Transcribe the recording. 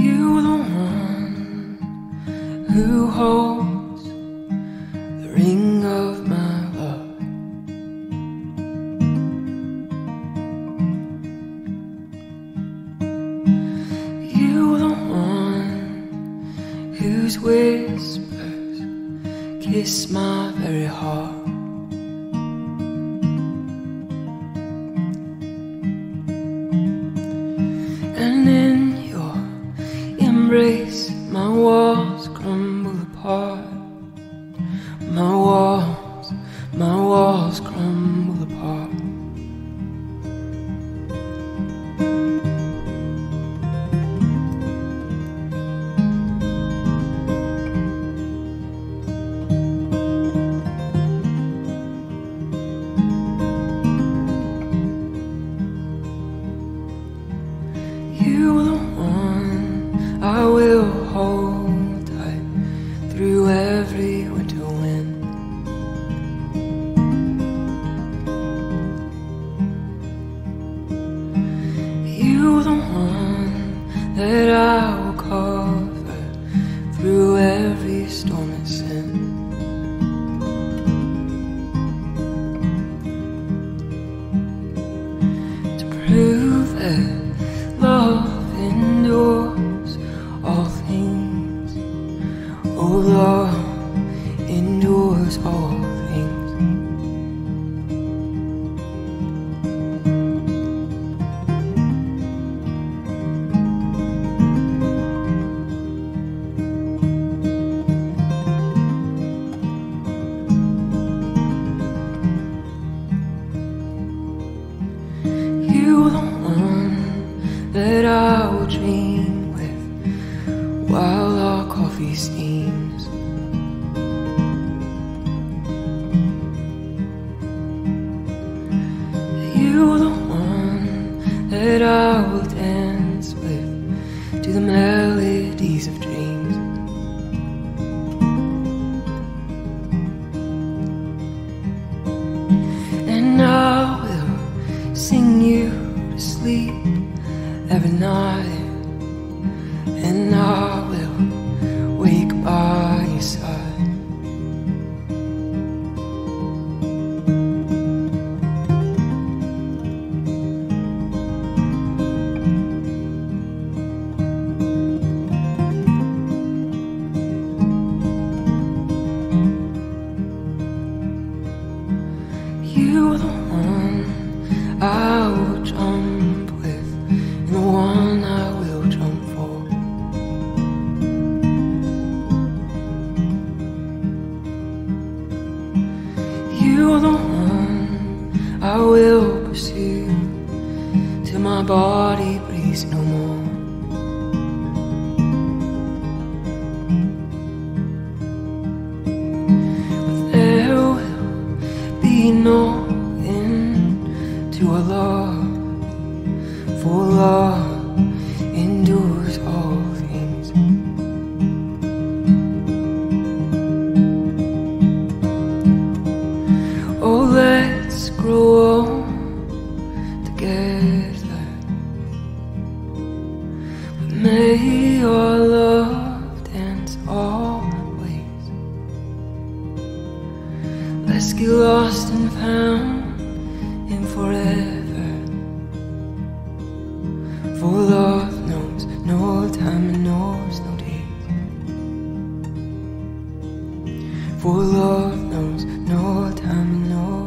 You're the one who holds the ring of my love? You're the one whose whispers kiss my very heart. Embrace, my walls crumble apart. My walls, my walls crumble that I will cover through every storm and sin. to prove that dream with while our coffee steams. You the one that I will dance with to the melodies I jump with, and the one I will jump for. You are the one I will pursue till my body breathes no more. Love endures all things. Oh, let's grow old together. But may our love dance always. Let's get lost and found in forever. For love knows no time and knows no days. For love knows no time and no